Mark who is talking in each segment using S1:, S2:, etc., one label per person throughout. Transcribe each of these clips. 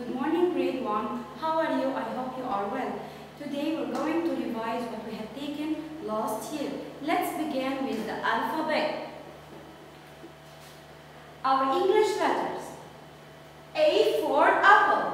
S1: Good morning, grade 1. How are you? I hope you are well. Today we're going to revise what we have taken last year. Let's begin with the alphabet. Our English letters. A for apple.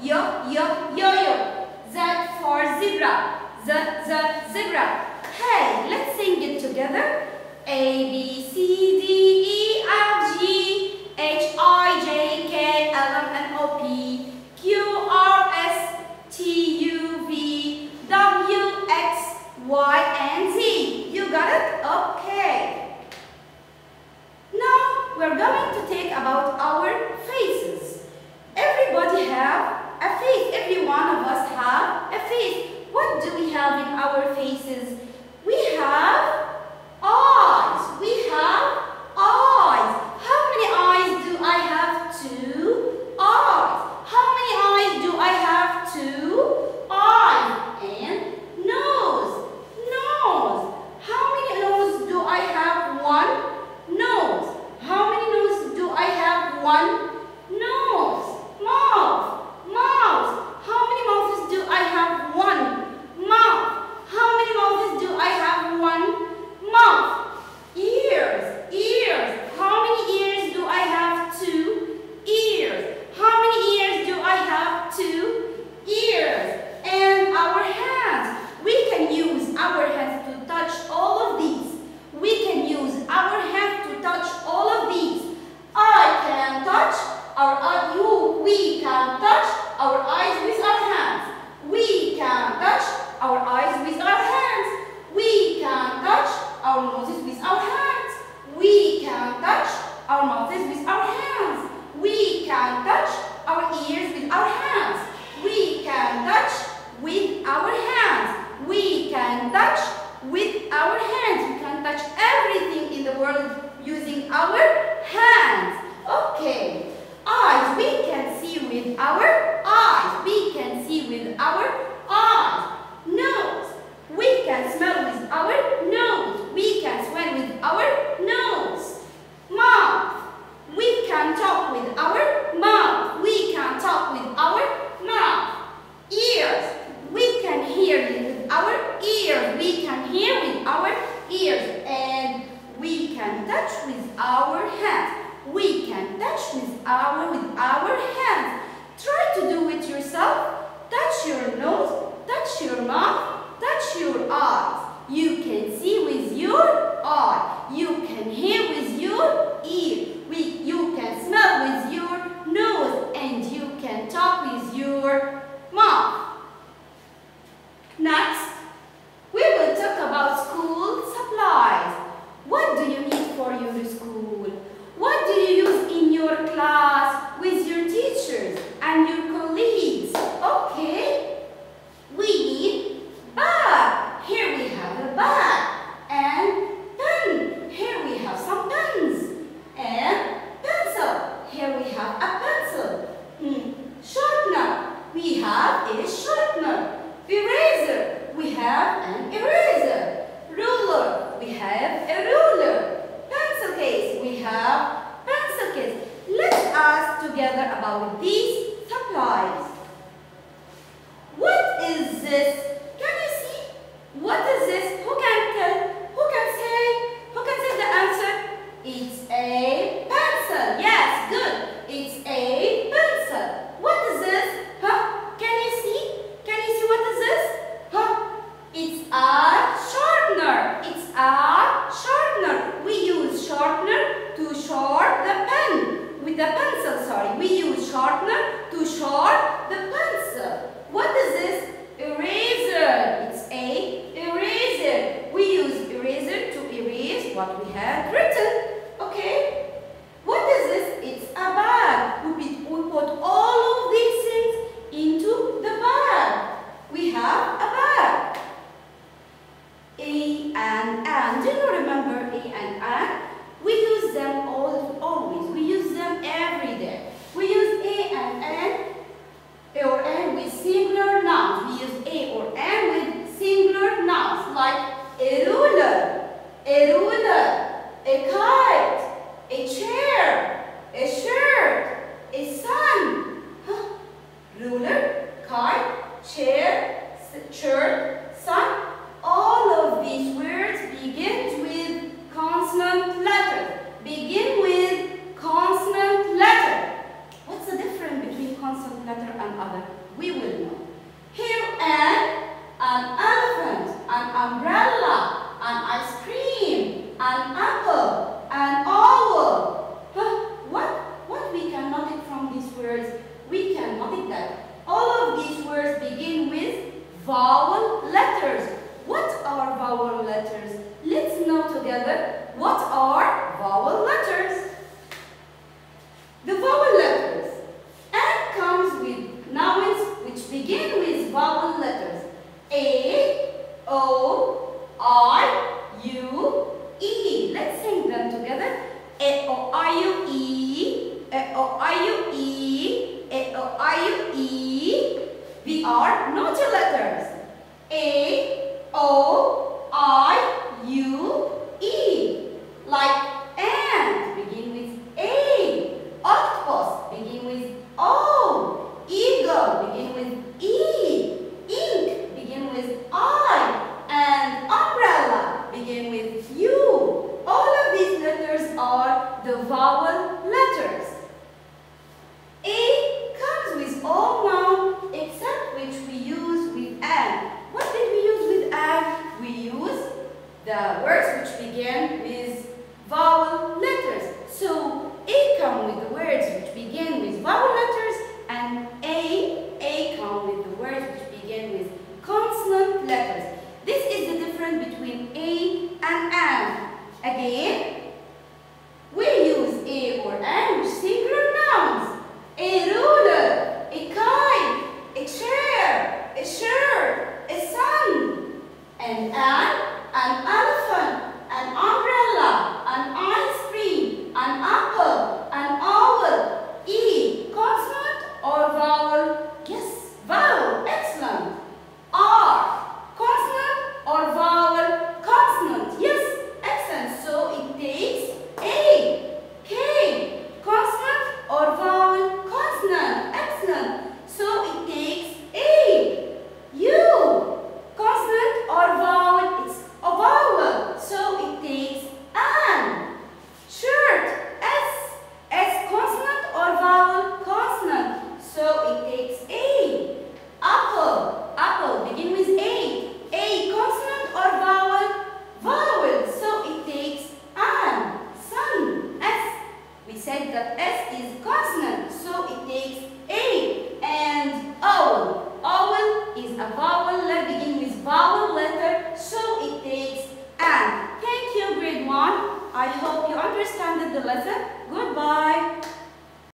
S1: Yo, yo, yo, yo. Z for zebra. Z, z, zebra. Hey, let's sing it together. A, B, C, D, E, F, G, H, I, J, K, L, M, N, O, P, Q, R, S, T, U, V, W, X, Y, and Z. You got it? Up. using our hands. Okay, eyes we can see with our our, with our hands. Try to do it yourself. Touch your nose, touch your mouth, touch your eyes. You can see with your eye. You It's a ruler, a kite, a chair, a shirt, a sun. Huh? Ruler, kite, chair, shirt, sun, words, we can notice that all of these words begin with vowel letters. What are vowel letters? Let's know together what are vowel letters. the vowel